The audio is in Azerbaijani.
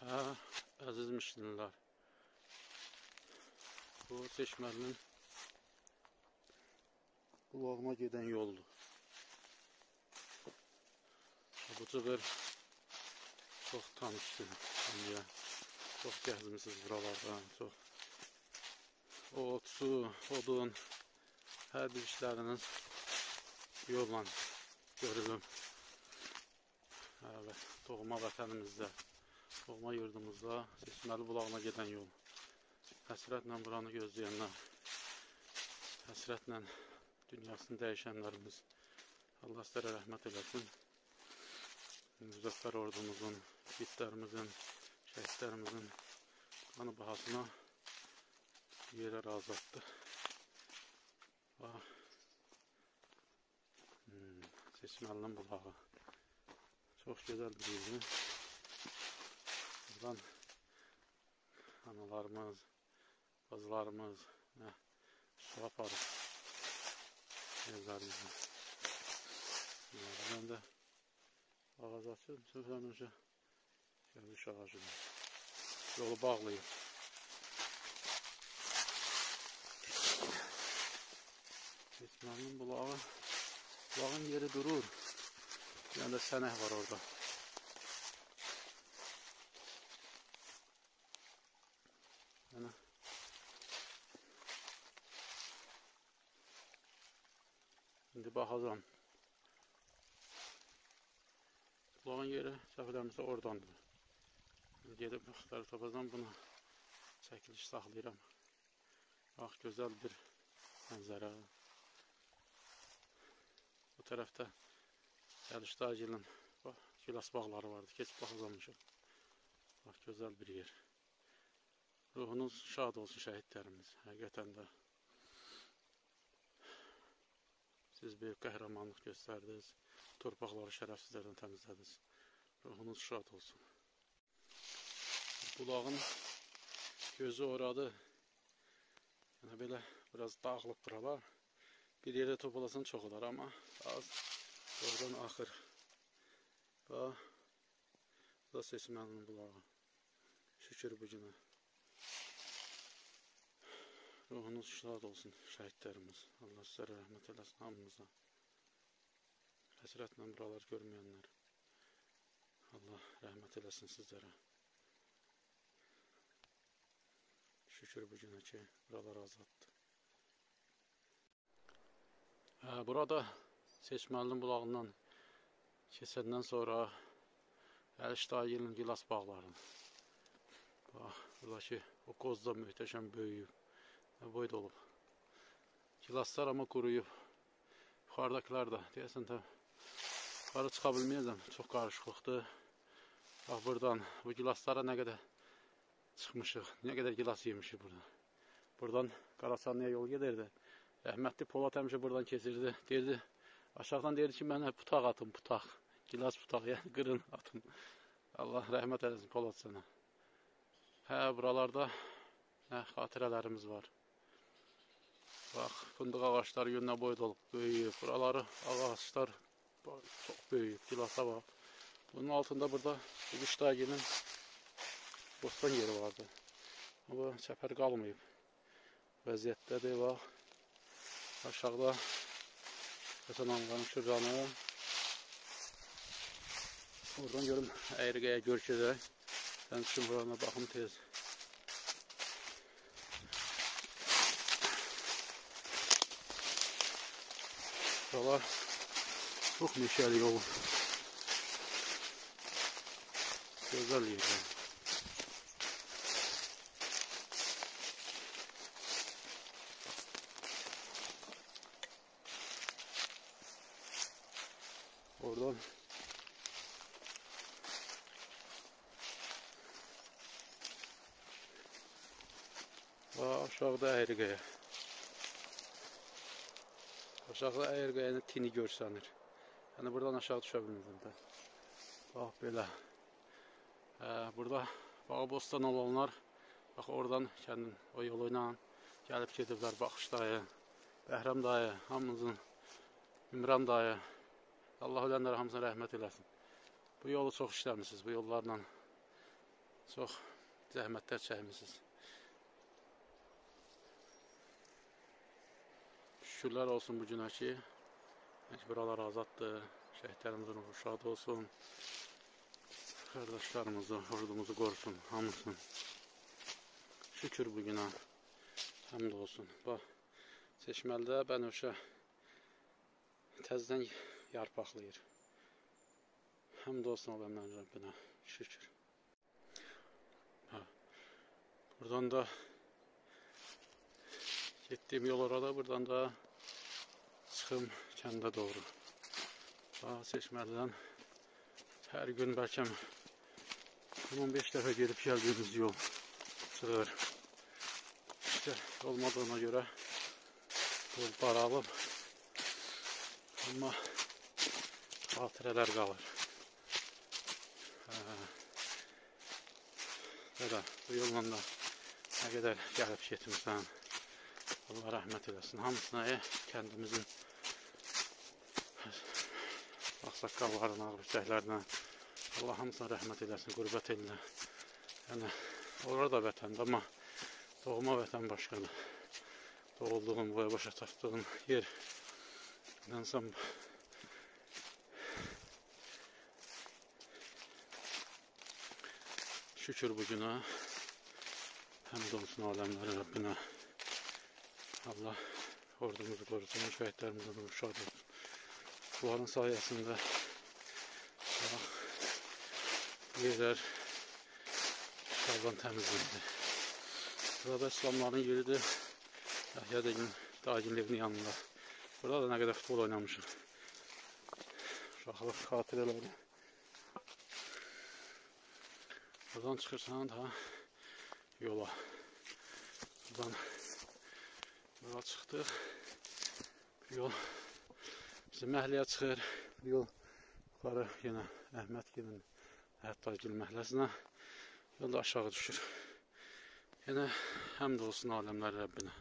Hə, əziz müştərilər. Bu Seçməlinin qulağına gedən yoldur. Bu cığır çox tanışdır. Hamıya çox gəzmisiniz buralardan, çox. Ot, su, odun, hər bir işləriniz yolla görülür. Evet, doğma vətənimizdə, doğma yurdumuzda Seçməli bulağına gedən yol. Həsrətlə buranı gözləyənlər, həsrətlə dünyasını dəyişənlərimiz Allah sizlərə rəhmət eləsin. Müzəffər ordumuzun, şəhidlərimizin, şəhidlərimizin qanı bahasına yerə razatdı. Bax, hmm, Seçməlinin bulağı. Çok güzel bir yerdi. Buradan analarımız, kızlarımız ne, su yaparız. Evlerimizde. Ben de ağaç açıyorum. Sıfırdan önce gelmiş ağacım. Yolu bağlıyım. Geçmenin bulağı, bulağın yeri durur. Bir anda sənək var orada. Yəni İndi baxacağam. Bulağın yeri səhvlərimizdə oradandır. Gedib axtarıb tapacağam bunu. Çəkiliş saxlayıram. Bax, gözəl bir mənzərə. Bu tərəfdə Gəlişdagilin bax, gilas bağları vardı. Keçib baxacaqmışıq. Bax, gözəl bir yer. Ruhunuz şad olsun şəhidlərimiz. Həqiqətən də siz böyük qəhrəmanlıq göstərdiniz. Torpaqları şərəfsizlərdən təmizlədiniz. Ruhunuz şad olsun. Bulağın gözü oradı. Yəni belə biraz dağlıq buralar. Bir yerdə topalasan çox olar, amma az Oradan axır. Bu da seçməlinin bulağı. Şükür bu günə. Ruhunuz şad olsun şəhidlərimiz. Allah sizlərə rəhmət eləsin hamımıza. Həsrətlə buralar görməyənlər. Allah rəhmət eləsin sizlərə. Şükür bu günə ki, buralar azaddır. Hə, burada Seçməlinin bulağından keçəndən sonra Əlişdayilin gilas bağlarını. Bax, buradakı o qoz da möhtəşəm böyüyüb. Nə boyda olub. Gilaslar amma quruyub. Yuxarıdakılar da deyəsən də yuxarı çıxa bilməyəcəm. Çox qarışıqlıqdır. Bax buradan bu gilaslara nə qədər çıxmışıq. Nə qədər gilas yemişik burada. Buradan Qaraçanlıya yol gedirdi. Rəhmətli Polat həmişə buradan keçirdi. Deyirdi, Aşağıdan deyirdi ki, mənə putaq atın, putaq. Gilas putaq, yəni qırın atın. Allah rəhmət eləsin Polad sənə. Hə, buralarda nə xatirələrimiz var. Bax, fındıq ağaçları yönünə boyda olub, böyüyüb. Buraları ağaçlar çox böyüyüb, gilasa bax. Bunun altında burada Qışdagilin bostan yeri vardı. Bu çəpər qalmayıb. Vəziyyətdədir, bax. Aşağıda Hasan Anqanın şırdanı. Oradan görüm Əyrqəyə görkədək. Sən üçün burana baxım tez. Buralar çox meşəli yol. Gözəl yerdir. Oradan Aa, aşağıda Əyrqəyə. Aşağıda Əyrqəyənin tini görsənir. Yəni buradan aşağı düşə bilmirdim də. Bax belə. Hə, burada bağı bostan olanlar bax oradan kəndin o yolu ilə gəlib gediblər Baxış dayı, Bəhram dayı, hamımızın Ümran dayı, Allah ölənlərə hamısına rəhmət eləsin. Bu yolu çox işləmişsiniz. Bu yollarla Çox zəhmətlər çəkmisiniz. Şükürlər olsun bu günə ki, buralar azaddır. Şəhidlərimizin ruhu şad olsun. Qardaşlarımızı, ordumuzu qorusun, hamısını. Şükür bu günə. Həmd olsun. Bax, seçməlidə bənövşə təzədən yarpaqlayır. Həmd olsun aləmlərin Rəbbinə. Şükür. Ha. Buradan da gittiğim yol orada. Buradan da çıxım kəndə doğru. Daha seçməlidən hər gün bəlkə 15 dəfə gedib gəldiyimiz yol çıxır. İşte olmadığına göre yol daralıb. Amma xatirələr qalır. Hə. Belə bu yolla da nə qədər gəlib getmirsən. Allah rəhmət eləsin. Hamısına e, kəndimizin ağsaqqallarına, ağbüçəklərinə Allah hamısına rəhmət eləsin, qürbət elinə. Yəni, onlar da vətəndə, amma doğma vətən başqadır. Doğulduğum, boya başa çatdığım yer inansam şükür bu günə həmd olsun aləmlərin Rəbbinə Allah ordumuzu qorusun, şəhidlərimizə şad olsun. Bunların sayəsində yerlər şalban təmizləndi. Burada İslamların yeridir. Yahya Degin dağcının evinin yanında. Burada da nə qədər futbol oynamışıq. Uşaqlıq xatirələri. Buradan çıxırsan da yola. Buradan yola çıxdıq. Yol bizim məhəlləyə çıxır. Bir yol yuxarı yenə Əhməd gəlin hətta gül məhəlləsinə. Yol da aşağı düşür. Yenə həmd olsun aləmlər Rəbbinə.